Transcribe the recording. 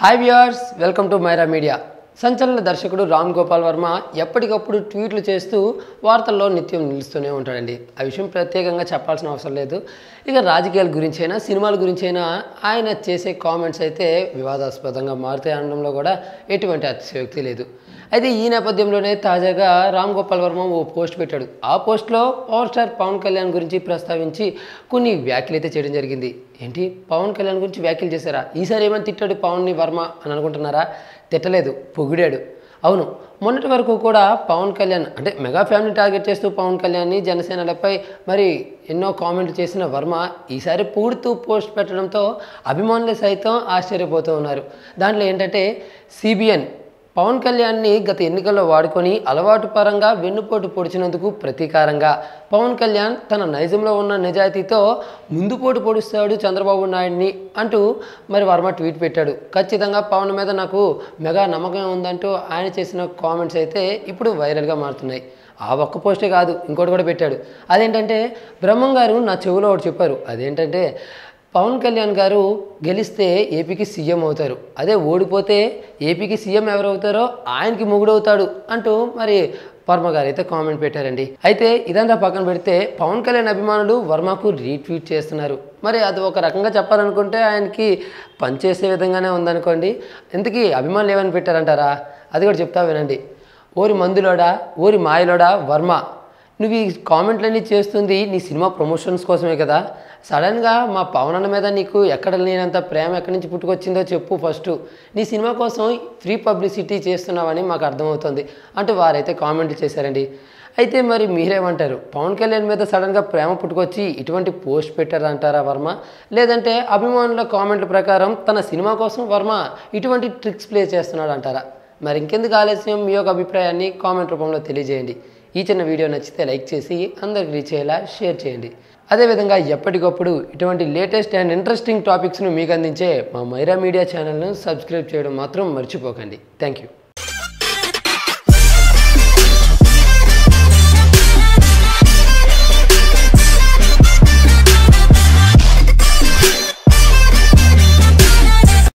Hi viewers, welcome to Myra Media. సంచలన దర్శకుడు రామ్ గోపాల్ వర్మ ఎప్పటికప్పుడు ట్వీట్లు చేస్తూ వార్తల్లో నిత్యం నిలుస్తూనే ఉంటాడండి. ఆ విషయం ప్రత్యేకంగా చెప్పాల్సిన అవసరం లేదు. ఇక రాజకీయాల గురించైనా సినిమాల గురించైనా ఆయన చేసే కామెంట్స్ అయితే వివాదాస్పదంగా మారుతాయి అనడంలో కూడా ఎటువంటి అతిశయోక్తి లేదు. అయితే ఈ నేపథ్యంలోనే తాజాగా రామ్ గోపాల్ వర్మ ఓ పోస్ట్ పెట్టాడు. ఆ పోస్ట్లో పవర్ స్టార్ పవన్ కళ్యాణ్ గురించి ప్రస్తావించి కొన్ని వ్యాఖ్యలు అయితే చేయడం జరిగింది. ఏంటి? పవన్ కళ్యాణ్ గురించి వ్యాఖ్యలు చేశారా? ఈసారి ఏమైనా తిట్టాడు పవన్ని వర్మ అని అనుకుంటున్నారా? తిట్టలేదు. పొగిడాడు. అవును మొన్నటి వరకు కూడా పవన్ కళ్యాణ్ అంటే మెగా ఫ్యామిలీ టార్గెట్ చేస్తూ పవన్ కళ్యాణ్ని జనసేనలపై మరి ఎన్నో కామెంట్లు చేసిన వర్మ ఈసారి పూడుతూ పోస్ట్ పెట్టడంతో అభిమానులు సైతం ఆశ్చర్యపోతూ ఉన్నారు. దాంట్లో ఏంటంటే సిబిఎన్ పవన్ కళ్యాణ్ని గత ఎన్నికల్లో వాడుకొని అలవాటు పరంగా వెన్నుపోటు పొడిచినందుకు ప్రతీకారంగా. పవన్ కళ్యాణ్ తన నైజంలో ఉన్న నిజాయితీతో ముందుపోటు పొడుస్తాడు చంద్రబాబు నాయుడిని అంటూ మరి వర్మ ట్వీట్ పెట్టాడు. ఖచ్చితంగా పవన్ మీద నాకు మెగా నమ్మకం ఉందంటూ ఆయన చేసిన కామెంట్స్ అయితే ఇప్పుడు వైరల్గా మారుతున్నాయి. ఆ ఒక్క పోస్టే కాదు ఇంకోటి కూడా పెట్టాడు. అదేంటంటే బ్రహ్మం గారు నా చెవిలో ఒకటి చెప్పారు. అదేంటంటే పవన్ కళ్యాణ్ గారు గెలిస్తే ఏపీకి సీఎం అవుతారు. అదే ఓడిపోతే ఏపీకి సీఎం ఎవరు అవుతారో ఆయనకి మొగుడవుతాడు అంటూ మరి వర్మ గారు అయితే కామెంట్ పెట్టారండి. అయితే ఇదంతా పక్కన పెడితే పవన్ కళ్యాణ్ అభిమానులు వర్మకు రీట్వీట్ చేస్తున్నారు. మరి అది ఒక రకంగా చెప్పాలనుకుంటే ఆయనకి పనిచేసే విధంగానే ఉందనుకోండి. ఇంతకీ అభిమానులు ఏమని పెట్టారంటారా? అది కూడా చెప్తా వినండి. ఓరి మందులోడా? ఓరి మాయలోడా? వర్మ. నువ్వు ఈ కామెంట్లన్నీ చేస్తుంది నీ సినిమా ప్రమోషన్స్ కోసమే కదా? సడన్గా మా పవన్ అన్న మీద నీకు ఎక్కడ లేనంత ప్రేమ ఎక్కడి నుంచి పుట్టుకొచ్చిందో చెప్పు ఫస్ట్. నీ సినిమా కోసం ఫ్రీ పబ్లిసిటీ చేస్తున్నావని మాకు అర్థమవుతుంది. అంటూ వారైతే కామెంట్ చేశారండి. అయితే మరి మీరేమంటారు? పవన్ కళ్యాణ్ మీద సడన్గా ప్రేమ పుట్టుకొచ్చి ఇటువంటి పోస్ట్ పెట్టారంటారా వర్మ? లేదంటే అభిమానుల కామెంట్ల ప్రకారం తన సినిమా కోసం వర్మ ఇటువంటి ట్రిక్స్ ప్లే చేస్తున్నాడు అంటారా మరి ఇంకెందుకు ఆలస్యం? మీ యొక్క అభిప్రాయాన్ని కామెంట్ రూపంలో తెలియజేయండి. ఈ చిన్న వీడియో నచ్చితే లైక్ చేసి అందరికి రీచ్ అయ్యేలా షేర్ చేయండి. అదేవిధంగా ఎప్పటికప్పుడు ఇటువంటి లేటెస్ట్ అండ్ ఇంట్రెస్టింగ్ టాపిక్స్ను మీకు అందించే మా మైరా మీడియా ఛానల్ను సబ్స్క్రైబ్ చేయడం మాత్రం మర్చిపోకండి. Thank you.